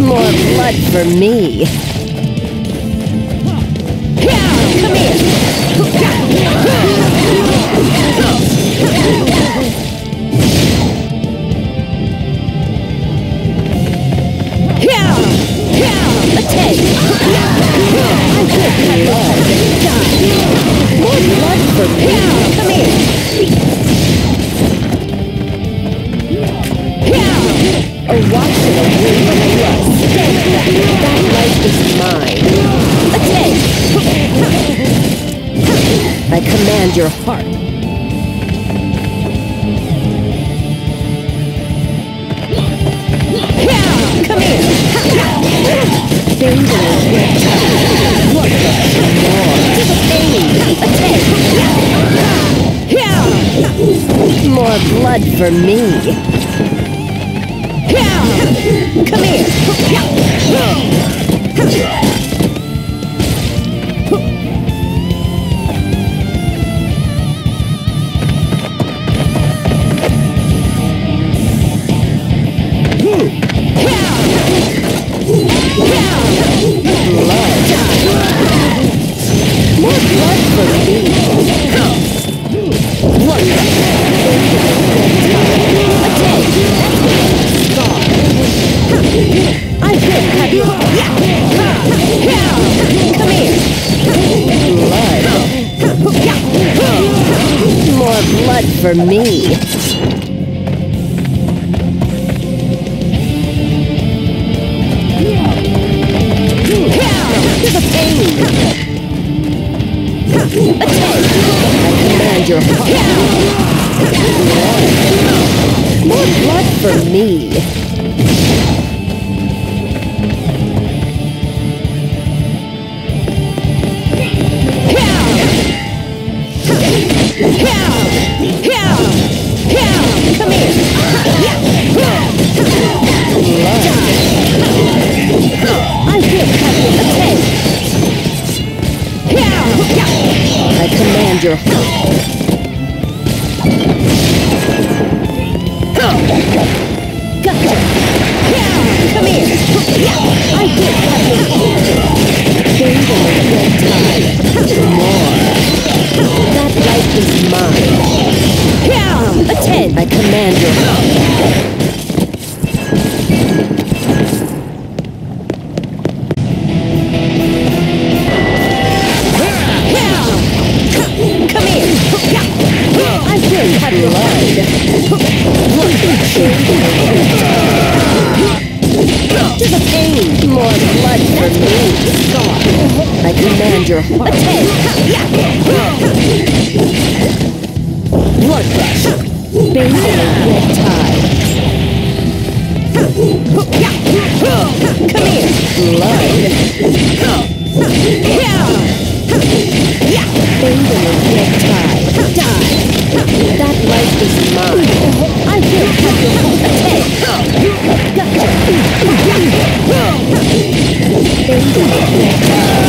More blood for me. Come here. Ten. More blood for me. Come here. A watch and a wound from a rust. That life is mine. Attack! I command your heart. Come here. Bathe in a red. What the more? Attack! More blood for me. Come here. Blood. For me. Pain. Attack! I command your heart. More blood for me. Heart. Gotcha! Come here! I will have you Bathe in a Just aim more blood for me. Go on. I command your heart. Blood rush. Bathe in a red tide. Come here. Blood. Bathe in a red tide. Thank you.